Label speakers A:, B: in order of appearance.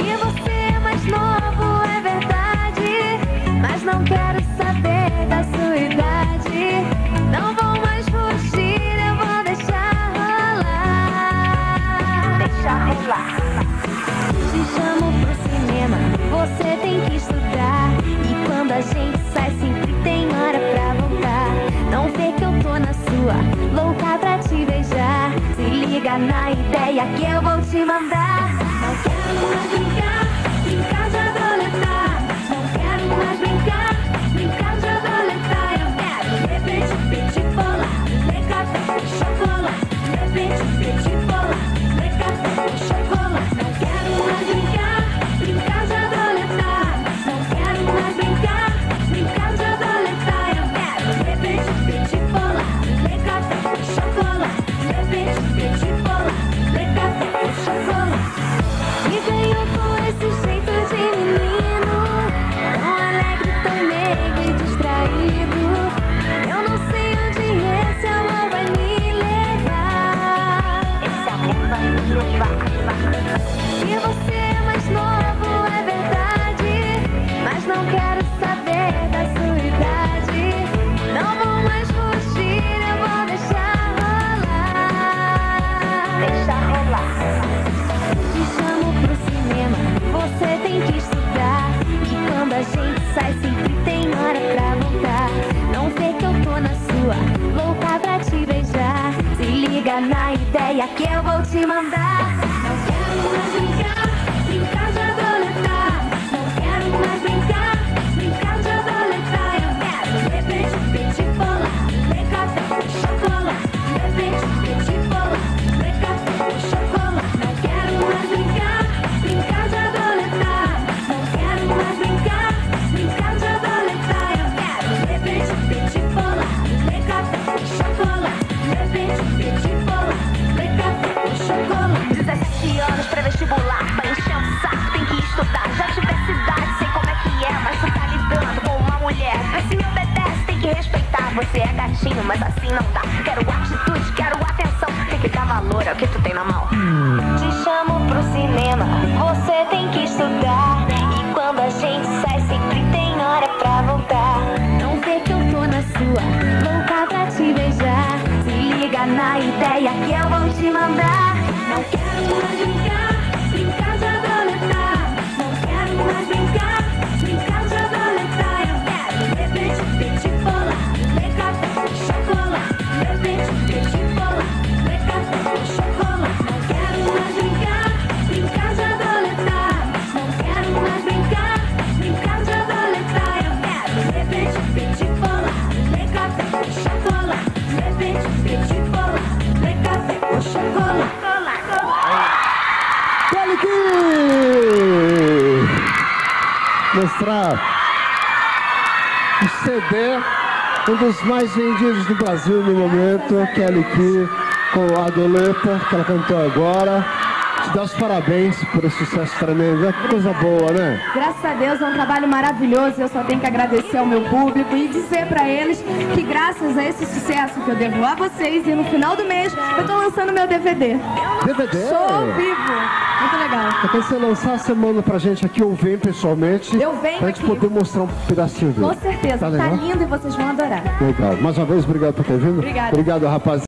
A: E você é mais novo, é verdade. Mas não quero saber da sua idade. Não vou mais fugir, eu vou deixar rolar. Deixar rolar. Te chamo pro cinema, você tem que estudar. E quando a gente sai, sempre tem hora pra voltar. Não vê que eu tô na sua, louca pra te beijar. Liga na ideia que eu vou te mandar. Não quero mais brincar
B: que eu vou te mandar. Você é gatinho, mas assim não dá. Quero atitude, quero atenção, tem que dar valor ao que tu tem na mão.
A: Te chamo pro cinema, você tem que estudar. E quando a gente sai, sempre tem hora pra voltar. Não vê que eu tô na sua, louca pra te beijar. Se liga na ideia que eu vou te mandar. Não quero mais brincar
C: Mostrar o CD, um dos mais vendidos do Brasil no momento, Kelly Key, com a Doleta, que ela cantou agora. Te dá os parabéns por esse sucesso tremendo. Que coisa boa, né?
D: Graças a Deus é um trabalho maravilhoso. Eu só tenho que agradecer ao meu público e dizer pra eles que graças a esse sucesso que eu devo a vocês e no final do mês eu tô lançando meu DVD.
C: DVD?
D: Show ao vivo. Muito legal.
C: Quando você lançar, você manda pra gente aqui ou vem pessoalmente.
D: Eu venho
C: Pra gente
D: aqui.
C: poder mostrar um pedacinho dele.
D: Com certeza.
C: Tá
D: Tá lindo e vocês vão adorar.
C: Legal. Mais uma vez, obrigado por ter vindo.
D: Obrigada.
C: Obrigado, rapaz.